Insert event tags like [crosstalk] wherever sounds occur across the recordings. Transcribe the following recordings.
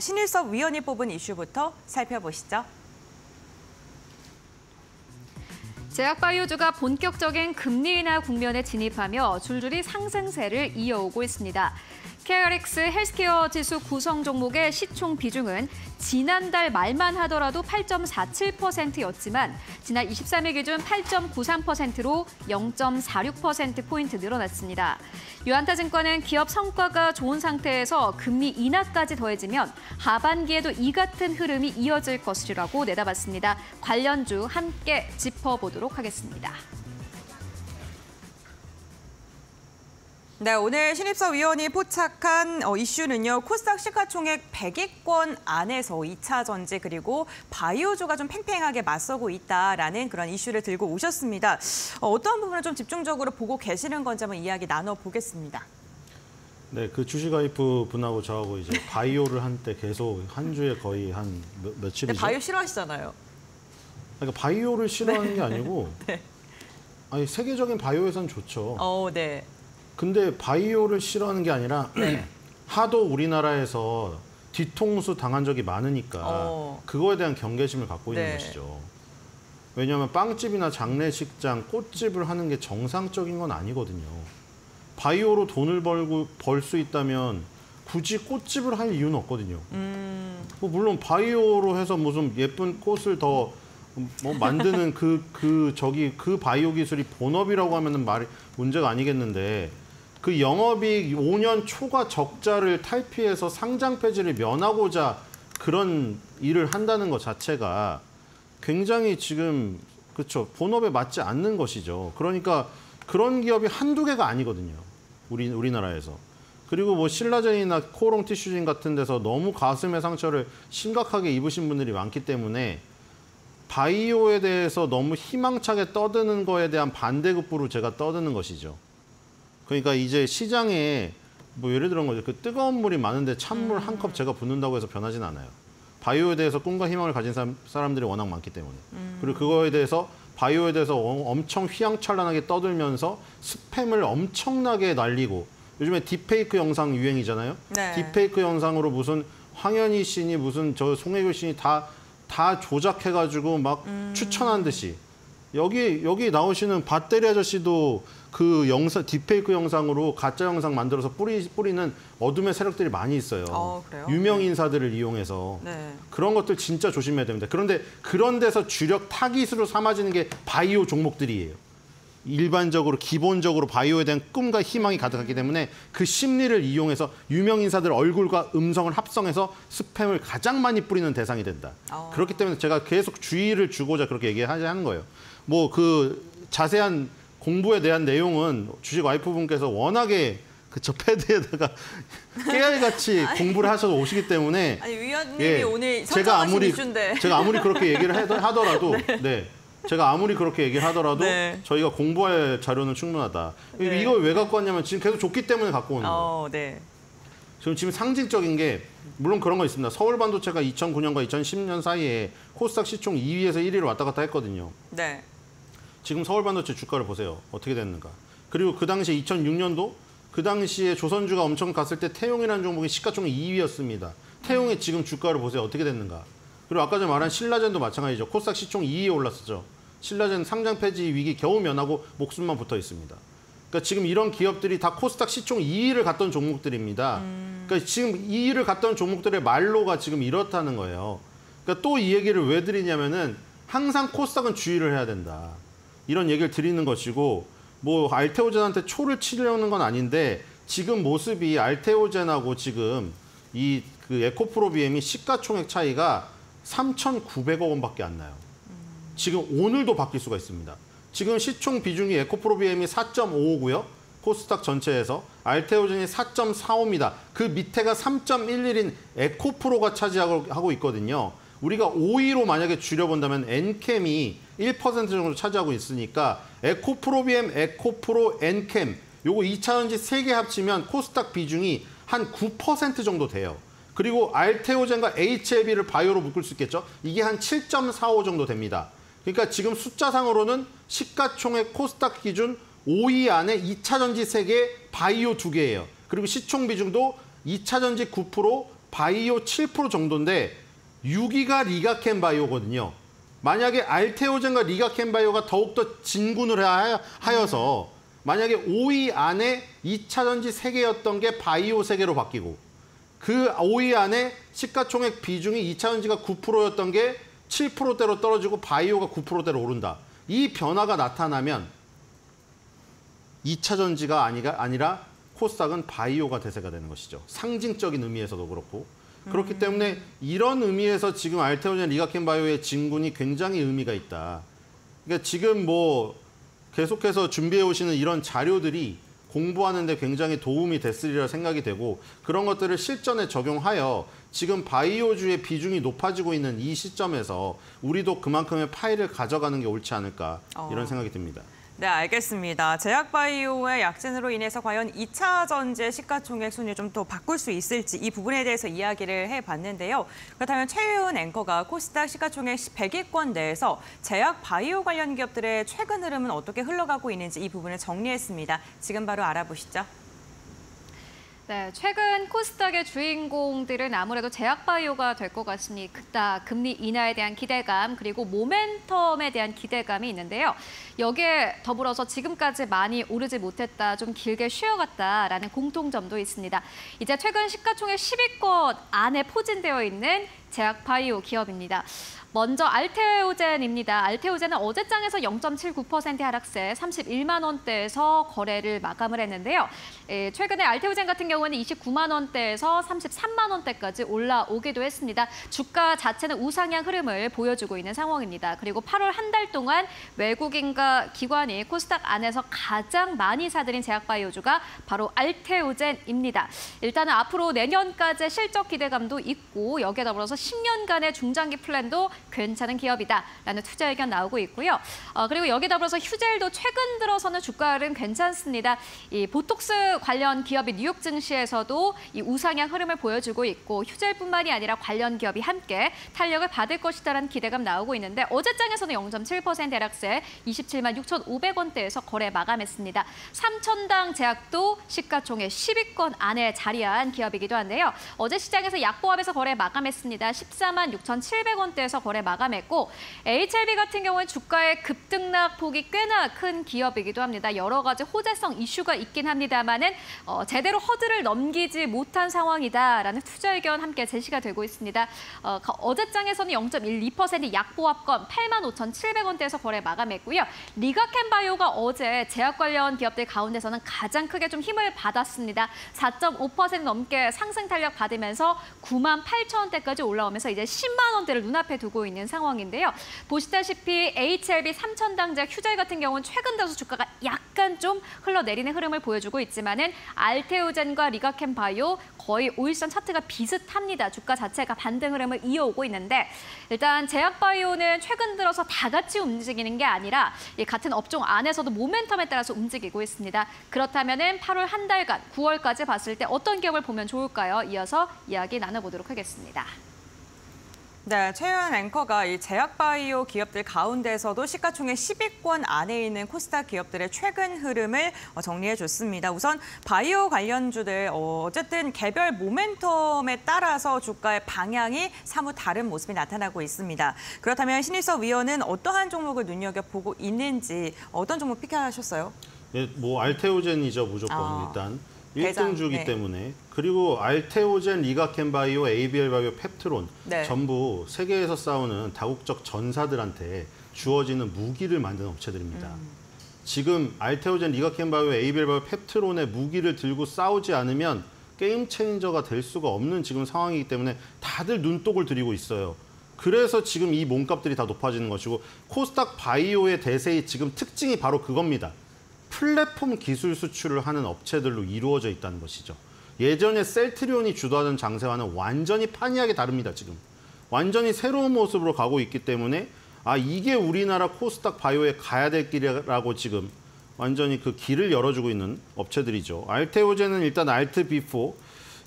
신일섭 위원이 뽑은 이슈부터 살펴보시죠. 제약바이오주가 본격적인 금리 인하 국면에 진입하며 줄줄이 상승세를 이어오고 있습니다. KRX 헬스케어 지수 구성 종목의 시총 비중은 지난달 말만 하더라도 8.47%였지만 지난 23일 기준 8.93%로 0.46%포인트 늘어났습니다. 유한타증권은 기업 성과가 좋은 상태에서 금리 인하까지 더해지면 하반기에도 이 같은 흐름이 이어질 것이라고 내다봤습니다. 관련주 함께 짚어보도록 하겠습니다. 네, 오늘 신입섭 위원이 포착한 어, 이슈는요. 코스닥 시가총액 100위권 안에서 2차 전지 그리고 바이오주가 좀 팽팽하게 맞서고 있다라는 그런 이슈를 들고 오셨습니다. 어, 떤 부분을 좀 집중적으로 보고 계시는 건지 한번 이야기 나눠보겠습니다. 네, 그 주식 와이프 분하고 저하고 이제 바이오를 한때 계속 한 주에 거의 한 며, 며칠이죠? 바이오 싫어하시잖아요. 그러니까 바이오를 싫어하는 게 아니고 [laughs] 네. 아니 세계적인 바이오에선 좋죠. 어, 네. 근데 바이오를 싫어하는 게 아니라 네. [clears throat] 하도 우리나라에서 뒤통수 당한 적이 많으니까 어. 그거에 대한 경계심을 갖고 있는 네. 것이죠. 왜냐하면 빵집이나 장례식장, 꽃집을 하는 게 정상적인 건 아니거든요. 바이오로 돈을 벌고 벌 수 있다면 굳이 꽃집을 할 이유는 없거든요. 음. 뭐 물론 바이오로 해서 무슨 예쁜 꽃을 더 뭐 만드는 그, 그, 저기, 그 바이오 기술이 본업이라고 하면은 말이 문제가 아니겠는데 그 영업이익 5년 초과 적자를 탈피해서 상장 폐지를 면하고자 그런 일을 한다는 것 자체가 굉장히 지금 그렇죠 본업에 맞지 않는 것이죠. 그러니까 그런 기업이 한두 개가 아니거든요. 우리 우리나라에서. 그리고 뭐 신라젠이나 코롱 티슈진 같은 데서 너무 가슴의 상처를 심각하게 입으신 분들이 많기 때문에 바이오에 대해서 너무 희망차게 떠드는 거에 대한 반대급부로 제가 떠드는 것이죠. 그러니까 이제 시장에 뭐 예를 들어 거죠. 그 뜨거운 물이 많은데 찬물 음. 한컵 제가 붓는다고 해서 변하진 않아요. 바이오에 대해서 꿈과 희망을 가진 사람, 들이 워낙 많기 때문에. 음. 그리고 그거에 대해서 바이오에 대해서 엄청 휘황찬란하게 떠들면서 스팸을 엄청나게 날리고 요즘에 딥페이크 영상 유행이잖아요. 네. 딥페이크 영상으로 무슨 황현희 씨니 무슨 저 송혜교 씨니 다 다 조작해가지고 막 음. 추천한 듯이 여기 여기 나오시는 밧데리 아저씨도 그 영상 딥페이크 영상으로 가짜 영상 만들어서 뿌리 뿌리는 어둠의 세력들이 많이 있어요. 어, 유명 네. 인사들을 이용해서 네. 그런 것들 진짜 조심해야 됩니다. 그런데 그런 데서 주력 타깃으로 삼아지는 게 바이오 종목들이에요. 일반적으로 기본적으로 바이오에 대한 꿈과 희망이 가득하기 때문에 그 심리를 이용해서 유명 인사들 얼굴과 음성을 합성해서 스팸을 가장 많이 뿌리는 대상이 된다. 어. 그렇기 때문에 제가 계속 주의를 주고자 그렇게 얘기하는 거예요. 뭐 그 자세한 공부에 대한 내용은 주식 와이프분께서 워낙에 그저 패드에다가 [laughs] 깨알같이 공부를 하셔서 오시기 때문에 아니 위원님이 예, 오늘 제가 아무리 이슈인데. 제가 아무리 그렇게 얘기를 하더라도 [laughs] 네. 네. 제가 아무리 그렇게 얘기를 하더라도 네. 저희가 공부할 자료는 충분하다. 네. 이걸 왜 갖고 왔냐면 지금 계속 좋기 때문에 갖고 오는 거예요. 어, 네. 지금 지금 상징적인 게 물론 그런 거 있습니다. 서울 반도체가 2009년과 2010년 사이에 코스닥 시총 2위에서 1위로 왔다 갔다 했거든요. 네. 지금 서울 반도체 주가를 보세요. 어떻게 됐는가. 그리고 그 당시에 2006년도 그 당시에 조선주가 엄청 갔을 때 태용이라는 종목이 시가총액 2위였습니다. 태용의 지금 주가를 보세요. 어떻게 됐는가. 그리고 아까 전에 말한 신라젠도 마찬가지죠. 코스닥 시총 2위에 올랐었죠. 신라젠 상장 폐지 위기 겨우 면하고 목숨만 붙어 있습니다. 그러니까 지금 이런 기업들이 다 코스닥 시총 2위를 갔던 종목들입니다. 음. 그러니까 지금 2위를 갔던 종목들의 말로가 지금 이렇다는 거예요. 그러니까 또 이 얘기를 왜 드리냐면은 항상 코스닥은 주의를 해야 된다. 이런 얘기를 드리는 것이고 뭐 알테오젠한테 초를 치려는 건 아닌데 지금 모습이 알테오젠하고 지금 이 그 에코프로비엠이 시가총액 차이가 3,900억 원밖에 안 나요. 지금 오늘도 바뀔 수가 있습니다. 지금 시총 비중이 에코프로비엠이 4.55고요. 코스닥 전체에서 알테오젠이 4.45입니다. 그 밑에가 3.11인 에코프로가 차지하고 있거든요. 우리가 5위로 만약에 줄여본다면 엔캠이 1% 정도 차지하고 있으니까 에코프로비엠, 에코프로, 엔캠 요거 2차전지 3개 합치면 코스닥 비중이 한 9% 정도 돼요. 그리고 알테오젠과 HLB를 바이오로 묶을 수 있겠죠. 이게 한 7.45 정도 됩니다. 그러니까 지금 숫자상으로는 시가총액 코스닥 기준 5위 안에 2차 전지 3개, 바이오 2개예요. 그리고 시총 비중도 2차 전지 9%, 바이오 7% 정도인데 6위가 리가켄 바이오거든요. 만약에 알테오젠과 리가켄 바이오가 더욱더 진군을 하여서 만약에 5위 안에 2차 전지 3개였던 게 바이오 3개로 바뀌고 그 5위 안에 시가총액 비중이 2차 전지가 9%였던 게 7%대로 떨어지고 바이오가 9%대로 오른다. 이 변화가 나타나면 2차 전지가 아니가 아니라 코스닥은 바이오가 대세가 되는 것이죠. 상징적인 의미에서도 그렇고. 그렇기 때문에 이런 의미에서 지금 알테오젠 리가켄 바이오의 진군이 굉장히 의미가 있다. 그러니까 지금 뭐 계속해서 준비해 오시는 이런 자료들이 공부하는 데 굉장히 도움이 됐으리라 생각이 되고 그런 것들을 실전에 적용하여 지금 바이오주의 비중이 높아지고 있는 이 시점에서 우리도 그만큼의 파일을 가져가는 게 옳지 않을까 이런 생각이 듭니다. 네, 알겠습니다. 제약바이오의 약진으로 인해서 과연 2차 전지 시가총액 순위 좀 더 바꿀 수 있을지 이 부분에 대해서 이야기를 해봤는데요. 그렇다면 최윤 앵커가 코스닥 시가총액 100위권 내에서 제약바이오 관련 기업들의 최근 흐름은 어떻게 흘러가고 있는지 이 부분을 정리했습니다. 지금 바로 알아보시죠. 네, 최근 코스닥의 주인공들은 아무래도 제약바이오가 될 것 같습니다. 금리 인하에 대한 기대감 그리고 모멘텀에 대한 기대감이 있는데요. 여기에 더불어서 지금까지 많이 오르지 못했다, 좀 길게 쉬어갔다라는 공통점도 있습니다. 이제 최근 시가총액 10위권 안에 포진되어 있는 제약바이오 기업입니다. 먼저 알테오젠입니다. 알테오젠은 어제장에서 0.79% 하락세 31만 원대에서 거래를 마감을 했는데요. 예, 최근에 알테오젠 같은 경우는 29만 원대에서 33만 원대까지 올라오기도 했습니다. 주가 자체는 우상향 흐름을 보여주고 있는 상황입니다. 그리고 8월 한 달 동안 외국인과 기관이 코스닥 안에서 가장 많이 사들인 제약바이오주가 바로 알테오젠입니다. 일단은 앞으로 내년까지 실적 기대감도 있고 여기에 더불어서 10년간의 중장기 플랜도 괜찮은 기업이다라는 투자 의견 나오고 있고요. 어, 그리고 여기 더불어서 휴젤도 최근 들어서는 주가는 괜찮습니다. 이 보톡스 관련 기업이 뉴욕 증시에서도 이 우상향 흐름을 보여주고 있고 휴젤뿐만이 아니라 관련 기업이 함께 탄력을 받을 것이다라는 기대감 나오고 있는데 어제장에서는 0.7% 하락세 27만 6,500원대에서 거래 마감했습니다. 삼천당 제약도 시가총액 10위권 안에 자리한 기업이기도 한데요. 어제 시장에서 약보합에서 거래 마감했습니다. 14만 6,700원대에서 거래 마감했고 HLB 같은 경우는 주가의 급등락 폭이 꽤나 큰 기업이기도 합니다. 여러 가지 호재성 이슈가 있긴 합니다만은 어, 제대로 허들을 넘기지 못한 상황이다라는 투자 의견 함께 제시가 되고 있습니다. 어, 어제장에서는 0.12% 약보합권 8만 5,700원대에서 거래 마감했고요. 리가켄바이오가 어제 제약 관련 기업들 가운데서는 가장 크게 좀 힘을 받았습니다. 4.5% 넘게 상승 탄력 받으면서 9만 8천 원대까지 올라오면서 이제 10만 원대를 눈앞에 두고 있는 상황인데요. 보시다시피 HLB 3천당제 휴젤 같은 경우는 최근 들어서 주가가 약간 좀 흘러내리는 흐름을 보여주고 있지만은 알테오젠과 리가켄바이오 거의 5일선 차트가 비슷합니다. 주가 자체가 반등 흐름을 이어오고 있는데 일단 제약바이오는 최근 들어서 다 같이 움직이는 게 아니라 같은 업종 안에서도 모멘텀에 따라서 움직이고 있습니다. 그렇다면 8월 한 달간 9월까지 봤을 때 어떤 기업을 보면 좋을까요? 이어서 이야기 나눠보도록 하겠습니다. 네, 최현 앵커가 이 제약바이오 기업들 가운데서도 시가총액 10위권 안에 있는 코스닥 기업들의 최근 흐름을 어, 정리해 줬습니다. 우선 바이오 관련주들 어, 어쨌든 개별 모멘텀에 따라서 주가의 방향이 사뭇 다른 모습이 나타나고 있습니다. 그렇다면 신일섭 위원은 어떠한 종목을 눈여겨보고 있는지 어떤 종목 픽하셨어요? 예, 뭐 알테오젠이죠 무조건 아, 일단 1등주기 네. 때문에 그리고 알테오젠, 리가켄바이오, ABL바이오, 펩트론 네. 전부 세계에서 싸우는 다국적 전사들한테 주어지는 무기를 만드는 업체들입니다. 음. 지금 알테오젠, 리가켄바이오, ABL바이오, 펩트론의 무기를 들고 싸우지 않으면 게임 체인저가 될 수가 없는 지금 상황이기 때문에 다들 눈독을 들이고 있어요. 그래서 지금 이 몸값들이 다 높아지는 것이고 코스닥 바이오의 대세의 지금 특징이 바로 그겁니다. 플랫폼 기술 수출을 하는 업체들로 이루어져 있다는 것이죠. 예전에 셀트리온이 주도하던 장세와는 완전히 판이하게 다릅니다, 지금. 완전히 새로운 모습으로 가고 있기 때문에 아, 이게 우리나라 코스닥 바이오에 가야 될 길이라고 지금 완전히 그 길을 열어주고 있는 업체들이죠. 알테오젠은 일단 ALT-B4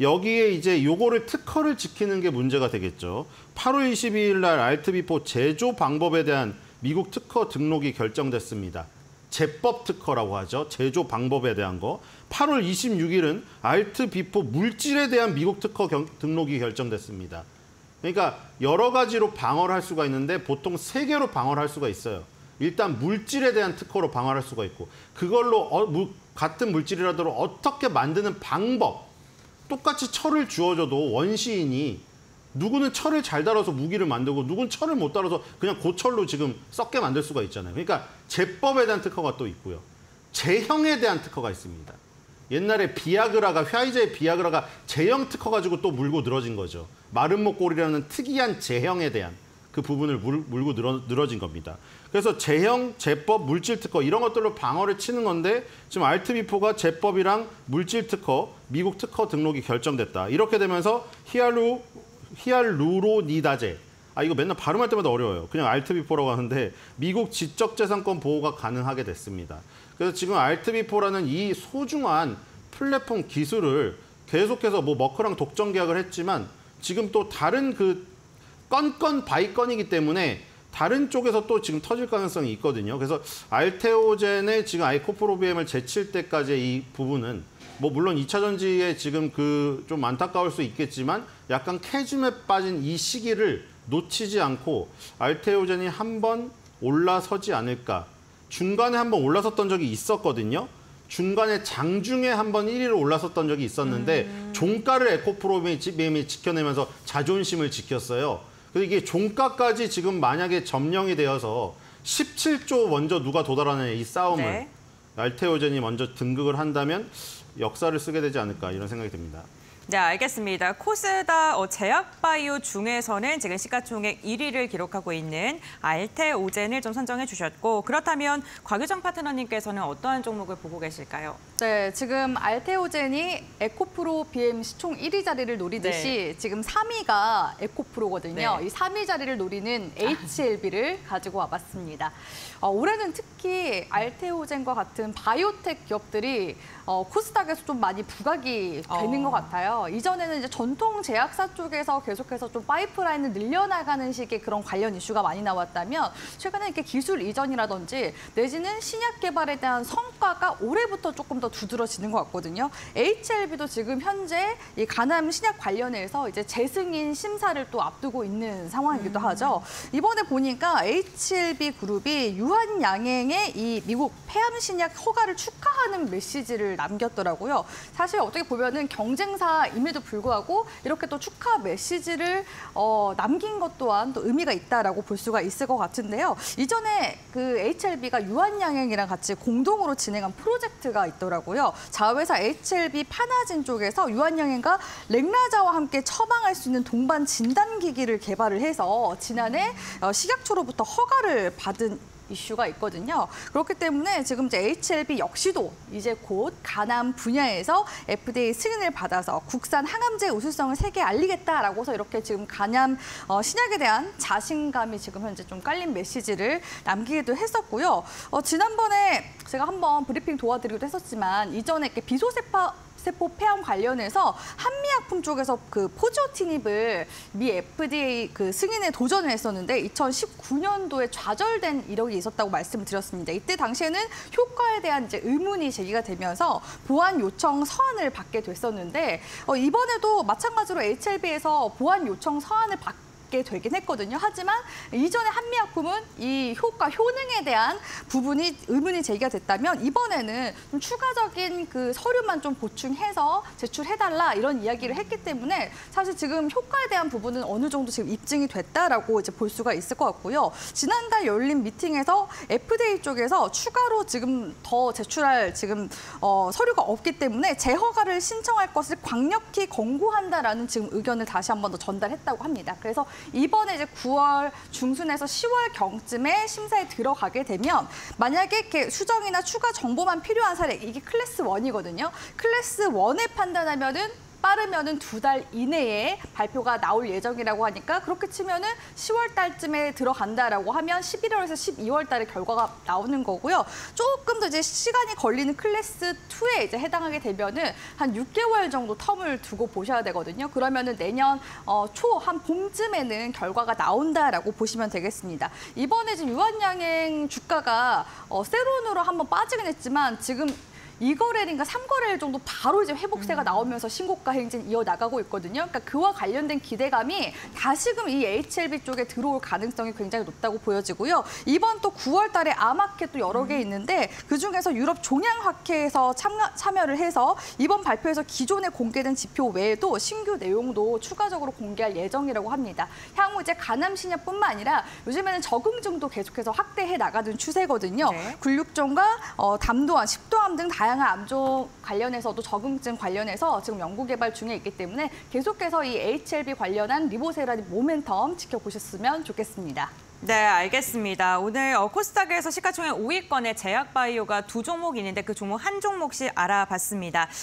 여기에 이제 요거를 특허를 지키는 게 문제가 되겠죠. 8월 22일 날 ALT-B4 제조 방법에 대한 미국 특허 등록이 결정됐습니다. 제법 특허라고 하죠. 제조 방법에 대한 거. 8월 26일은 ALT-B4 물질에 대한 미국 특허 경, 등록이 결정됐습니다. 그러니까 여러 가지로 방어를 할 수가 있는데 보통 세 개로 방어를 할 수가 있어요. 일단 물질에 대한 특허로 방어할 수가 있고 그걸로 어, 무, 같은 물질이라도 어떻게 만드는 방법 똑같이 철을 주어줘도 원시인이 누구는 철을 잘 달아서 무기를 만들고 누구는 철을 못 달아서 그냥 고철로 지금 썩게 만들 수가 있잖아요. 그러니까 제법에 대한 특허가 또 있고요. 제형에 대한 특허가 있습니다. 옛날에 비아그라가 화이자의 비아그라가 제형 특허 가지고 또 물고 늘어진 거죠. 마른 목골이라는 특이한 제형에 대한 그 부분을 물, 물고 늘어, 늘어 진 겁니다. 그래서 제형, 제법, 물질 특허 이런 것들로 방어를 치는 건데 지금 알트비포가 제법이랑 물질 특허, 미국 특허 등록이 결정됐다. 이렇게 되면서 히알루 히알루로니다제 아 이거 맨날 발음할 때마다 어려워요. 그냥 알트비포라고 하는데 미국 지적재산권 보호가 가능하게 됐습니다. 그래서 지금 알트비포라는 이 소중한 플랫폼 기술을 계속해서 뭐 머크랑 독점 계약을 했지만 지금 또 다른 그 건건 by 건이기 때문에 다른 쪽에서 또 지금 터질 가능성이 있거든요. 그래서 알테오젠의 지금 에코프로비엠을 제칠 때까지의 이 부분은 뭐 물론 2차 전지에 지금 그 좀 안타까울 수 있겠지만 약간 chasm에 빠진 이 시기를 놓치지 않고 알테오젠이 한 번 올라서지 않을까. 중간에 한 번 올라섰던 적이 있었거든요. 중간에 장중에 한 번 1위로 올라섰던 적이 있었는데 음. 종가를 에코프로비엠이 지켜내면서 자존심을 지켰어요. 그래서 이게 종가까지 지금 만약에 점령이 되어서 17조 먼저 누가 도달하느냐 이 싸움을 네. 알테오젠이 먼저 등극을 한다면 역사를 쓰게 되지 않을까 이런 생각이 듭니다. 네, 알겠습니다. 코스다 어, 제약바이오 중에서는 지금 시가총액 1위를 기록하고 있는 알테오젠을 좀 선정해 주셨고 그렇다면 곽유정 파트너님께서는 어떠한 종목을 보고 계실까요? 네, 지금 알테오젠이 에코프로 BMC 총 1위 자리를 노리듯이 네. 지금 3위가 에코프로거든요. 네. 이 3위 자리를 노리는 HLB를 가지고 와봤습니다. 어, 올해는 특히 알테오젠과 같은 바이오텍 기업들이 어, 코스닥에서 좀 많이 부각이 되는 어. 것 같아요. 이전에는 이제 전통 제약사 쪽에서 계속해서 좀 파이프라인을 늘려나가는 식의 그런 관련 이슈가 많이 나왔다면 최근에 이렇게 기술 이전이라든지 내지는 신약 개발에 대한 성과가 올해부터 조금 더 두드러지는 것 같거든요. HLB도 지금 현재 이 간암 신약 관련해서 이제 재승인 심사를 또 앞두고 있는 상황이기도 음. 하죠. 이번에 보니까 HLB 그룹이 유한 양행의 이 미국 폐암 신약 허가를 축하하는 메시지를 남겼더라고요. 사실 어떻게 보면은 경쟁사임에도 불구하고 이렇게 또 축하 메시지를 어, 남긴 것 또한 또 의미가 있다라고 볼 수가 있을 것 같은데요. 이전에 그 HLB가 유한 양행이랑 같이 공동으로 진행한 프로젝트가 있더라고요. 자회사 HLB 파나진 쪽에서 유한양행과 렉라자와 함께 처방할 수 있는 동반 진단기기를 개발을 해서 지난해 어, 식약처로부터 허가를 받은 이슈가 있거든요. 그렇기 때문에 지금 이제 HLB 역시도 이제 곧 간암 분야에서 FDA 승인을 받아서 국산 항암제 우수성을 세계에 알리겠다라고서 이렇게 지금 간암 어, 신약에 대한 자신감이 지금 현재 좀 깔린 메시지를 남기기도 했었고요. 어, 지난번에 제가 한번 브리핑 도와드리기도 했었지만 이전에 이렇게 비소세파 세포 폐암 관련해서 한미약품 쪽에서 그 포지오티닙을 미 FDA 그 승인에 도전을 했었는데 2019년도에 좌절된 이력이 있었다고 말씀을 드렸습니다. 이때 당시에는 효과에 대한 이제 의문이 제기가 되면서 보안 요청 서한을 받게 됐었는데 어, 이번에도 마찬가지로 HLB에서 보안 요청 서한을 받게 받게 되긴 했거든요. 하지만 이전에 한미약품은 이 효과, 효능에 대한 부분이 의문이 제기가 됐다면 이번에는 좀 추가적인 그 서류만 좀 보충해서 제출해달라 이런 이야기를 했기 때문에 사실 지금 효과에 대한 부분은 어느 정도 지금 입증이 됐다라고 이제 볼 수가 있을 것 같고요. 지난달 열린 미팅에서 FDA 쪽에서 추가로 지금 더 제출할 지금 어, 서류가 없기 때문에 재허가를 신청할 것을 강력히 권고한다라는 지금 의견을 다시 한 번 더 전달했다고 합니다. 그래서 이번에 이제 9월 중순에서 10월 경쯤에 심사에 들어가게 되면 만약에 이렇게 수정이나 추가 정보만 필요한 사례 이게 클래스 원이거든요. 클래스 원에 판단하면은 빠르면은 두 달 이내에 발표가 나올 예정이라고 하니까 그렇게 치면은 10월 달쯤에 들어간다라고 하면 11월에서 12월 달에 결과가 나오는 거고요. 조금 더 이제 시간이 걸리는 클래스 2에 이제 해당하게 되면은 한 6개월 정도 term을 두고 보셔야 되거든요. 그러면은 내년 어, 초 한 봄쯤에는 결과가 나온다라고 보시면 되겠습니다. 이번에 지금 유한양행 주가가 어, sell on으로 한번 빠지긴 했지만 지금 2거래인가 3거래일 정도 바로 이제 음. 회복세가 나오면서 신고가 행진 이어나가고 있거든요. 그러니까 그와 관련된 기대감이 다시금 이 HLB 쪽에 들어올 가능성이 굉장히 높다고 보여지고요. 이번 또 9월 달에 아마켓도 여러 음. 개 있는데 그중에서 유럽 종양학회에서 참가, 참여를 해서 이번 발표에서 기존에 공개된 지표 외에도 신규 내용도 추가적으로 공개할 예정이라고 합니다. 향후 이제 간암 신약뿐만 아니라 요즘에는 적응증도 계속해서 확대해 나가는 추세거든요. 네. 굴육종과 어, 담도암, 식도암 등 다양한 암종 관련해서도 적응증 관련해서 지금 연구 개발 중에 있기 때문에 계속해서 이 HLB 관련한 리보세라디 모멘텀 지켜보셨으면 좋겠습니다. 네, 알겠습니다. 오늘 어, 코스닥에서 시가총액 5위권의 제약바이오가 두 종목 있는데 그 종목 한 종목씩 알아봤습니다.